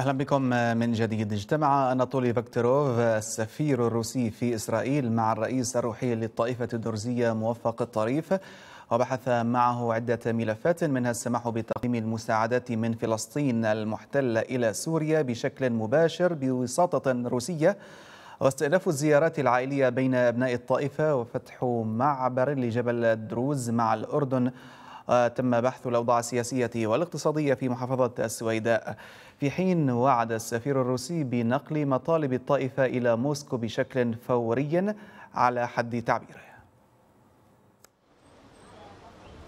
أهلا بكم من جديد. اجتمع أناطولي فاكتروف السفير الروسي في إسرائيل مع الرئيس الروحي للطائفة الدرزية موفق الطريف. وبحث معه عدة ملفات منها السماح بتقديم المساعدات من فلسطين المحتلة إلى سوريا بشكل مباشر بوساطة روسية. واستئناف الزيارات العائلية بين أبناء الطائفة وفتح معبر لجبل الدروز مع الأردن. تم بحث الأوضاع السياسية والاقتصادية في محافظة السويداء. في حين وعد السفير الروسي بنقل مطالب الطائفة إلى موسكو بشكل فوري على حد تعبيره.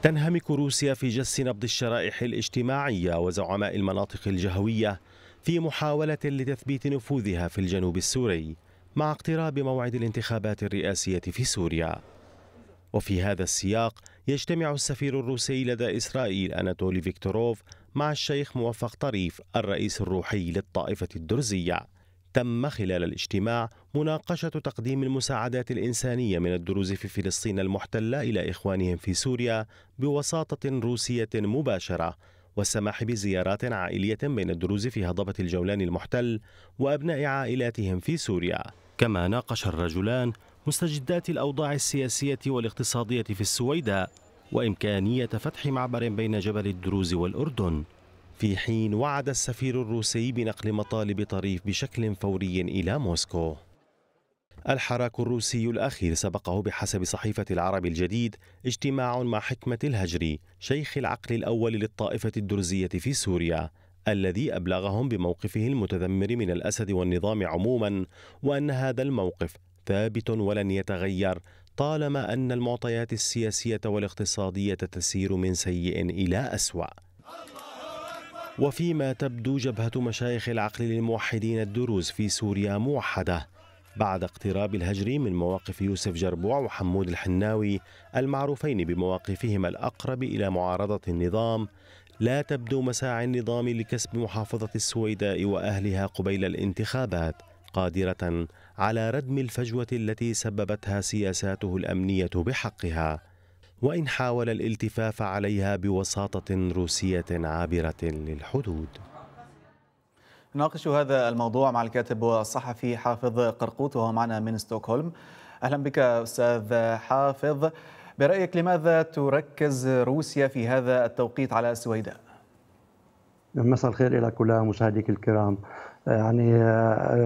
تنهمك روسيا في جس نبض الشرائح الاجتماعية وزعماء المناطق الجهوية في محاولة لتثبيت نفوذها في الجنوب السوري مع اقتراب موعد الانتخابات الرئاسية في سوريا. وفي هذا السياق يجتمع السفير الروسي لدى إسرائيل أناتولي فيكتوروف مع الشيخ موفق طريف الرئيس الروحي للطائفة الدرزية. تم خلال الاجتماع مناقشة تقديم المساعدات الإنسانية من الدروز في فلسطين المحتلة إلى إخوانهم في سوريا بوساطة روسية مباشرة والسماح بزيارات عائلية بين الدروز في هضبة الجولان المحتل وأبناء عائلاتهم في سوريا. كما ناقش الرجلان مستجدات الأوضاع السياسية والاقتصادية في السويداء وإمكانية فتح معبر بين جبل الدروز والأردن. في حين وعد السفير الروسي بنقل مطالب طريف بشكل فوري إلى موسكو. الحراك الروسي الأخير سبقه بحسب صحيفة العرب الجديد اجتماع مع حكمة الهجري شيخ العقل الأول للطائفة الدرزية في سوريا الذي أبلغهم بموقفه المتذمر من الأسد والنظام عموما وأن هذا الموقف ثابت ولن يتغير طالما أن المعطيات السياسية والاقتصادية تسير من سيء إلى أسوأ. وفيما تبدو جبهة مشايخ العقل للموحدين الدروز في سوريا موحدة. بعد اقتراب الهجر من مواقف يوسف جربوع وحمود الحناوي المعروفين بمواقفهما الأقرب إلى معارضة النظام لا تبدو مساعي النظام لكسب محافظة السويداء وأهلها قبيل الانتخابات قادرة على ردم الفجوة التي سببتها سياساته الأمنية بحقها وإن حاول الالتفاف عليها بوساطة روسية عابرة للحدود. نناقش هذا الموضوع مع الكاتب والصحفي حافظ قرقوط وهو معنا من ستوكهولم. أهلا بك أستاذ حافظ. برأيك لماذا تركز روسيا في هذا التوقيت على السويداء؟ مساء الخير إلى كل مشاهديك الكرام. يعني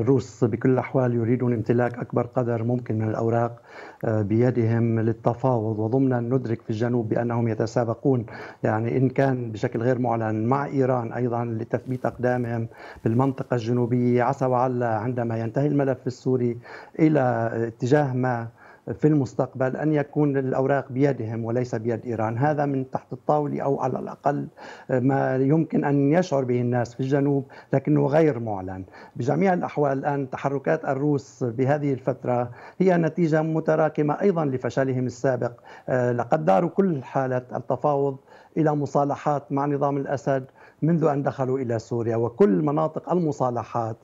الروس بكل الأحوال يريدون امتلاك أكبر قدر ممكن من الأوراق آه، بيدهم للتفاوض. وضمنا ندرك في الجنوب بأنهم يتسابقون يعني إن كان بشكل غير معلن مع إيران أيضا لتثبيت أقدامهم في المنطقة الجنوبية عسى وعل عندما ينتهي الملف السوري إلى اتجاه ما في المستقبل أن يكون الأوراق بيدهم وليس بيد إيران. هذا من تحت الطاولة أو على الأقل ما يمكن أن يشعر به الناس في الجنوب لكنه غير معلن. بجميع الأحوال الآن تحركات الروس بهذه الفترة هي نتيجة متراكمة أيضا لفشلهم السابق. آه، لقد داروا كل حالة التفاوض إلى مصالحات مع نظام الأسد منذ أن دخلوا إلى سوريا وكل مناطق المصالحات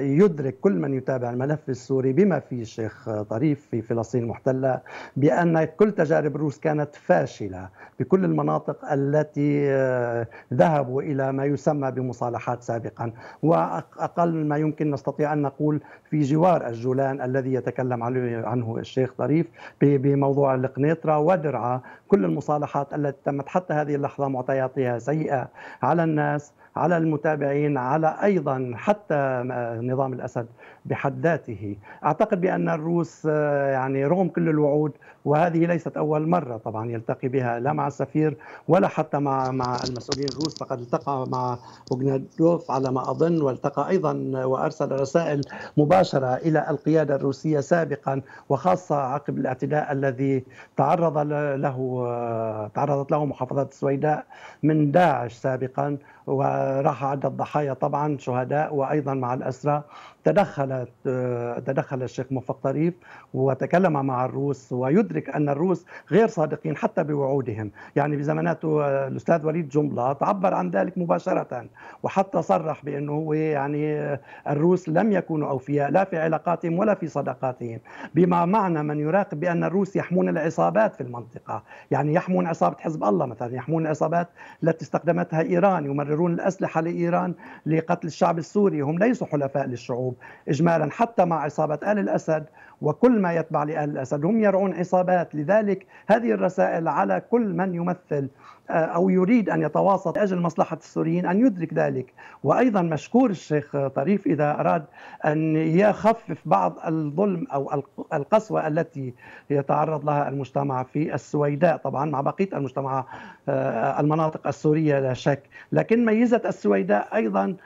يدرك كل من يتابع الملف السوري بما فيه الشيخ طريف في فلسطين المحتلة بأن كل تجارب الروس كانت فاشلة بكل المناطق التي آه، ذهبوا إلى ما يسمى بمصالحات سابقا. وأقل ما يمكن نستطيع أن نقول في جوار الجولان الذي يتكلم عنه الشيخ طريف بموضوع القنيطرة ودرعا كل المصالحات التي تمت. حتى هذه اللحظة معطياتها سيئة على الناس. على المتابعين على أيضا حتى نظام الأسد. بحد ذاته. أعتقد بأن الروس آه، يعني رغم كل الوعود وهذه ليست أول مرة طبعا يلتقي بها لا مع السفير ولا حتى مع مع المسؤولين الروس فقد التقى مع بوغنادوف على ما أظن والتقى أيضا وأرسل رسائل مباشرة إلى القيادة الروسية سابقا وخاصة عقب الاعتداء الذي تعرض له آه، تعرضت له محافظه السويداء من داعش سابقا وراح عدة ضحايا طبعا شهداء وأيضا مع الأسرى. تدخل عندما تدخل الشيخ موفق طريف وتكلم مع الروس ويدرك أن الروس غير صادقين حتى بوعودهم. يعني بزماناته الأستاذ وليد جملة تعبر عن ذلك مباشرة وحتى صرح بأنه هو يعني الروس لم يكونوا أوفياء لا في علاقاتهم ولا في صداقاتهم. بما معنى من يراقب بأن الروس يحمون العصابات في المنطقة. يعني يحمون عصابة حزب الله مثلا يحمون العصابات التي استخدمتها إيران يمررون الأسلحة لإيران لقتل الشعب السوري. هم ليسوا حلفاء للشعوب. إجمالا حتى مع عصابة آل الأسد وكل ما يتبع لآل الأسد. هم يرعون عصابات لذلك هذه الرسائل على كل من يمثل آه، أو يريد أن يتواصل لأجل مصلحة السوريين أن يدرك ذلك. وأيضا مشكور الشيخ طريف إذا أراد أن يخفف بعض الظلم أو القسوة التي يتعرض لها المجتمع في السويداء. طبعا مع بقية المجتمع آه، المناطق السورية لا شك. لكن ميزة السويداء أيضا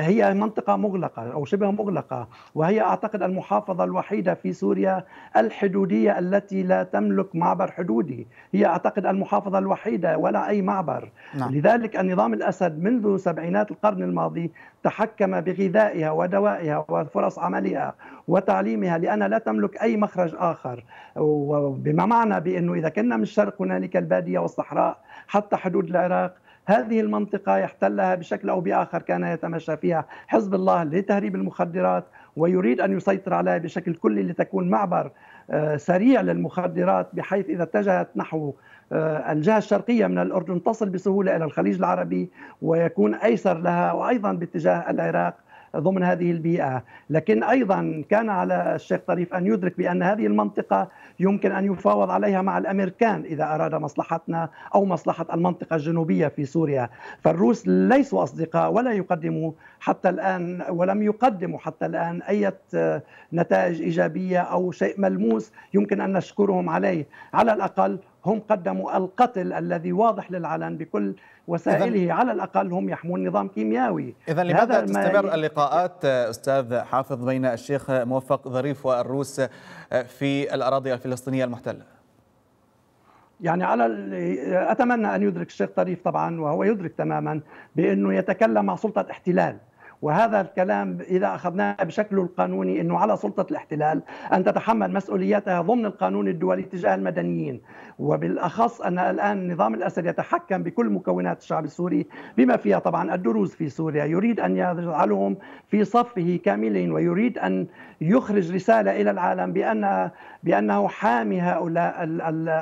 هي منطقة مغلقة أو شبه مغلقة وهي أعتقد المحافظة الوحيدة في سوريا الحدودية التي لا تملك معبر حدودي. هي أعتقد المحافظة الوحيدة ولا أي معبر. نعم. لذلك النظام الأسد منذ سبعينات القرن الماضي تحكم بغذائها ودوائها وفرص عملها وتعليمها لأنها لا تملك أي مخرج آخر. بما معنى بأنه إذا كنا من الشرق هنالك البادية والصحراء حتى حدود العراق هذه المنطقة يحتلها بشكل أو بآخر كان يتمشى فيها حزب الله لتهريب المخدرات ويريد أن يسيطر عليها بشكل كلي لتكون معبر آه، سريع للمخدرات بحيث إذا اتجهت نحو آه، الجهة الشرقية من الأردن تصل بسهولة إلى الخليج العربي ويكون أيسر لها وأيضا باتجاه العراق. ضمن هذه البيئة. لكن أيضا كان على الشيخ طريف أن يدرك بأن هذه المنطقة يمكن أن يفاوض عليها مع الأمريكان إذا أراد مصلحتنا أو مصلحة المنطقة الجنوبية في سوريا. فالروس ليسوا أصدقاء ولا يقدموا حتى الآن ولم يقدموا حتى الآن أي نتائج إيجابية أو شيء ملموس يمكن أن نشكرهم عليه. على الأقل هم قدموا القتل الذي واضح للعلن بكل وسائله على الأقل هم يحمون نظام كيميائي. إذا لماذا تستمر اللقاءات أستاذ حافظ بين الشيخ موفق ظريف والروس في الأراضي الفلسطينية المحتلة؟ يعني على أتمنى أن يدرك الشيخ طريف طبعا وهو يدرك تماما بأنه يتكلم مع سلطة احتلال. وهذا الكلام إذا أخذناه بشكله القانوني أنه على سلطة الاحتلال أن تتحمل مسؤوليتها ضمن القانون الدولي تجاه المدنيين. وبالأخص أن الآن نظام الأسد يتحكم بكل مكونات الشعب السوري بما فيها طبعا الدروز في سوريا. يريد أن يجعلهم في صفه كاملين ويريد أن يخرج رسالة إلى العالم بأن بأنه حامي هؤلاء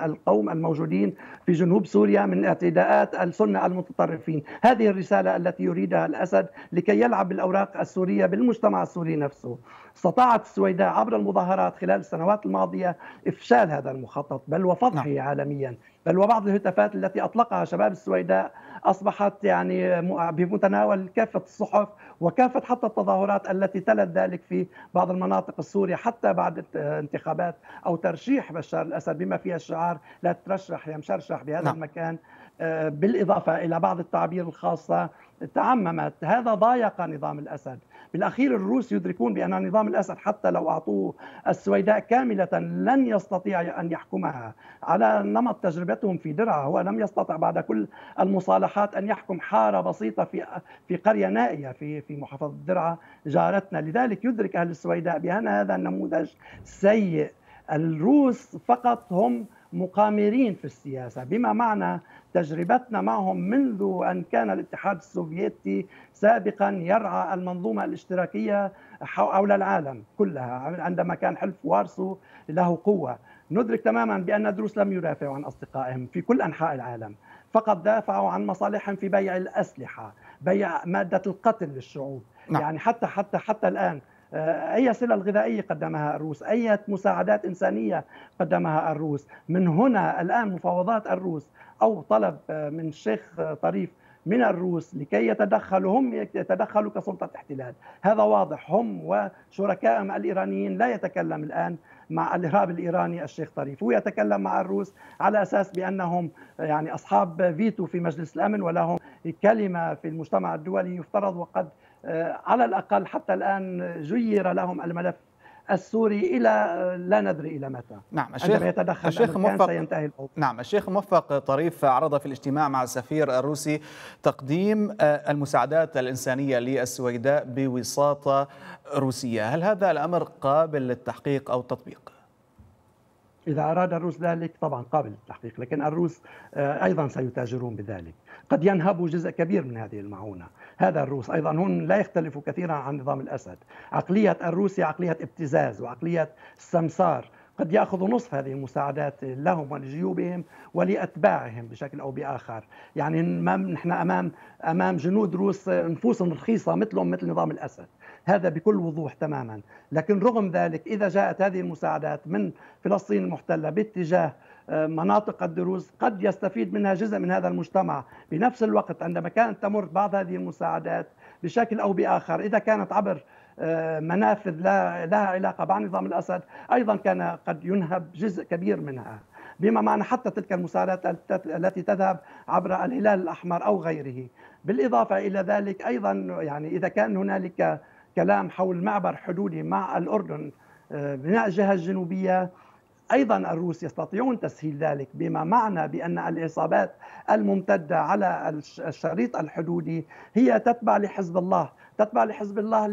القوم الموجودين في جنوب سوريا من اعتداءات السنة المتطرفين. هذه الرسالة التي يريدها الأسد لكي يلعب بالأوراق السورية بالمجتمع السوري نفسه. استطاعت السويداء عبر المظاهرات خلال السنوات الماضية إفشال هذا المخطط بل وفضحه نعم. عالميا بل وبعض الهتافات التي أطلقها شباب السويداء أصبحت يعني بمتناول كافة الصحف وكافة حتى التظاهرات التي تلت ذلك في بعض المناطق السورية حتى بعد انتخابات أو ترشيح بشار الأسد بما فيها الشعار لا ترشح يا مشرشح بهذا نعم. المكان آه، بالإضافة إلى بعض التعابير الخاصة تعممت. هذا ضايق نظام الأسد. بالأخير الروس يدركون بأن نظام الأسد حتى لو أعطوه السويداء كاملة لن يستطيع أن يحكمها. على نمط تجربتهم في درعا هو لم يستطع بعد كل المصالحات أن يحكم حارة بسيطة في في قرية نائية في في محافظة درعا جارتنا. لذلك يدرك أهل السويداء بأن هذا النموذج سيء. الروس فقط هم مقامرين في السياسة. بما معنى تجربتنا معهم منذ أن كان الاتحاد السوفيتي سابقا يرعى المنظومة الاشتراكية حول العالم كلها عندما كان حلف وارسو له قوة. ندرك تماما بأن الروس لم يدافعوا عن أصدقائهم في كل أنحاء العالم فقط دافعوا عن مصالحهم في بيع الأسلحة بيع مادة القتل للشعوب. نعم. يعني حتى حتى حتى الآن أي سلة غذائية قدمها الروس أي مساعدات إنسانية قدمها الروس. من هنا الآن مفاوضات الروس أو طلب آه، من الشيخ طريف من الروس لكي يتدخلوا هم يتدخلوا كسلطة احتلال هذا واضح. هم وشركائهم الإيرانيين لا يتكلم الآن مع الإرهاب الإيراني الشيخ طريف. هو يتكلم مع الروس على أساس بأنهم يعني أصحاب فيتو في مجلس الأمن ولهم كلمة في المجتمع الدولي يفترض وقد آه، على الأقل حتى الآن جير لهم الملف السوري إلى لا ندري إلى متى. نعم الشيخ يتدخل الشيخ موفق سينتهي نعم الشيخ موفق طريف عرض في الاجتماع مع السفير الروسي تقديم المساعدات الإنسانية للسويداء بوساطة روسية، هل هذا الأمر قابل للتحقيق أو التطبيق؟ إذا أراد الروس ذلك طبعا قابل للتحقيق لكن الروس آه، أيضا سيتاجرون بذلك. قد ينهبوا جزء كبير من هذه المعونة. هذا الروس أيضا هم لا يختلفوا كثيرا عن نظام الأسد. عقلية الروس عقلية ابتزاز وعقلية السمسار قد ياخذوا نصف هذه المساعدات لهم ولجيوبهم ولأتباعهم بشكل أو بآخر، يعني نحن أمام أمام جنود روس نفوسهم رخيصة مثلهم مثل نظام الأسد، هذا بكل وضوح تماما، لكن رغم ذلك إذا جاءت هذه المساعدات من فلسطين المحتلة باتجاه آه، مناطق الدروز قد يستفيد منها جزء من هذا المجتمع. بنفس الوقت عندما كانت تمر بعض هذه المساعدات بشكل أو بآخر إذا كانت عبر آه، منافذ لها علاقة مع نظام الأسد أيضا كان قد ينهب جزء كبير منها. بما معنى حتى تلك المساعدات التي تذهب عبر الهلال الأحمر أو غيره. بالإضافة إلى ذلك أيضا يعني إذا كان هنالك كلام حول معبر حدودي مع الأردن آه، من الجهه الجنوبيه أيضا الروس يستطيعون تسهيل ذلك بما معنى بأن العصابات الممتدة على الشريط الحدودي هي تتبع لحزب الله تتبع لحزب الله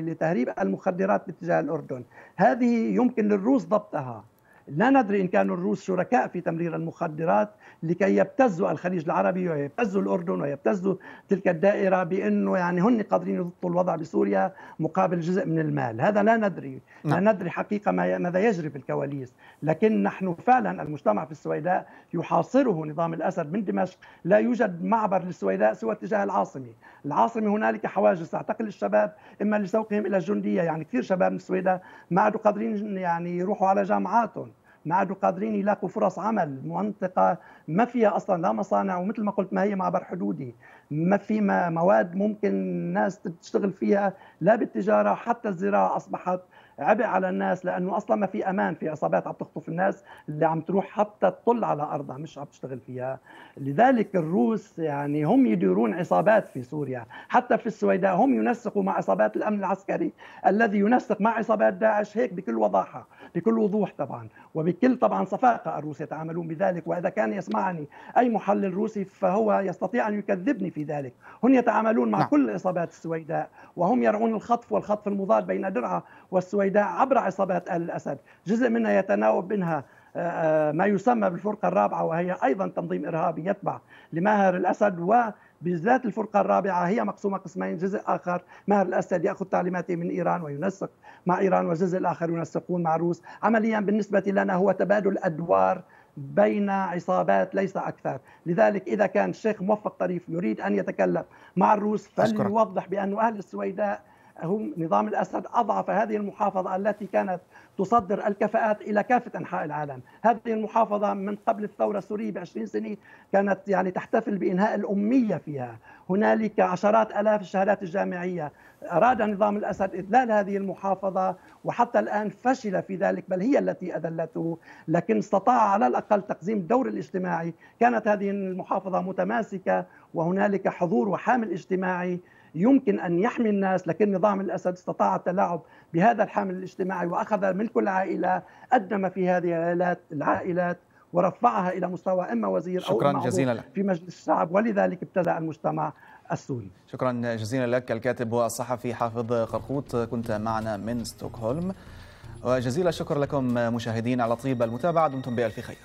لتهريب المخدرات باتجاه الأردن. هذه يمكن للروس ضبطها. لا ندري إن كانوا الروس شركاء في تمرير المخدرات لكي يبتزوا الخليج العربي ويبتزوا الأردن ويبتزوا تلك الدائرة بأنه يعني هن قادرين يضبطوا الوضع بسوريا مقابل جزء من المال. هذا لا ندري. نعم. لا ندري حقيقة ما ماذا يجري في الكواليس. لكن نحن فعلا المجتمع في السويداء يحاصره نظام الأسد من دمشق. لا يوجد معبر للسويداء سوى اتجاه العاصمة. العاصمة هنالك حواجز تعتقل الشباب إما لسوقهم إلى الجندية. يعني كثير شباب من السويداء ما عادوا قادرين يعني يروحوا على جامعاتهم. ما عادوا قادرين يلاقوا فرص عمل. منطقة ما فيها أصلا لا مصانع ومثل ما قلت ما هي معبر حدودي. ما في مواد ممكن الناس تشتغل فيها لا بالتجارة حتى الزراعة أصبحت عبء على الناس لأنه أصلا ما في أمان في عصابات عم تخطف الناس اللي عم تروح حتى تطل على أرضها مش عم تشتغل فيها. لذلك الروس يعني هم يديرون عصابات في سوريا. حتى في السويداء هم ينسقوا مع عصابات الأمن العسكري الذي ينسق مع عصابات داعش هيك بكل وضاحة. بكل وضوح طبعا وبكل طبعا صفاقة الروس يتعاملون بذلك وإذا كان يسمعني أي محلل روسي فهو يستطيع أن يكذبني في ذلك هم يتعاملون مع نعم. كل عصابات السويداء وهم يرعون الخطف والخطف المضاد بين درعا والسويداء عبر عصابات آل الأسد جزء منها يتناوب منها آه، آه، ما يسمى بالفرقة الرابعة وهي أيضا تنظيم إرهابي يتبع لماهر الأسد و بالذات الفرقة الرابعة هي مقسومة قسمين جزء آخر ماهر الأسد يأخذ تعليماته من إيران وينسق مع إيران والجزء الآخر ينسقون مع روس. عمليا بالنسبة لنا هو تبادل أدوار بين عصابات ليس أكثر. لذلك إذا كان الشيخ موفق طريف يريد أن يتكلم مع الروس فليوضح بأن أهل السويداء هم نظام الأسد أضعف هذه المحافظة التي كانت تصدر الكفاءات إلى كافة أنحاء العالم. هذه المحافظة من قبل الثورة السورية بعشرين سنة كانت يعني تحتفل بإنهاء الأمية فيها. هنالك عشرات ألاف الشهادات الجامعية. أراد نظام الأسد إذلال هذه المحافظة وحتى الآن فشل في ذلك بل هي التي أذلته. لكن استطاع على الأقل تقزيم الدور الاجتماعي. كانت هذه المحافظة متماسكة وهنالك حضور وحامل اجتماعي. يمكن أن يحمي الناس لكن نظام الأسد استطاع التلاعب بهذا الحامل الاجتماعي وأخذ ملك العائلة أدم في هذه العائلات العائلات ورفعها إلى مستوى إما وزير شكرا أو جزيلا لك. في مجلس الشعب ولذلك ابتدأ المجتمع السوري. شكرا جزيلا لك الكاتب والصحفي حافظ قرقوط كنت معنا من ستوكهولم. وجزيل الشكر لكم مشاهدين على طيب المتابعة دمتم بألف خير.